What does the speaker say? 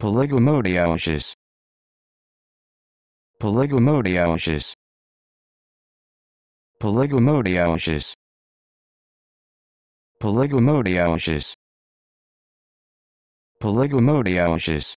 Polygomodiasis. Polygomodiasis. Polygomodiasis. Polygomodiasis. Polygomodiasis.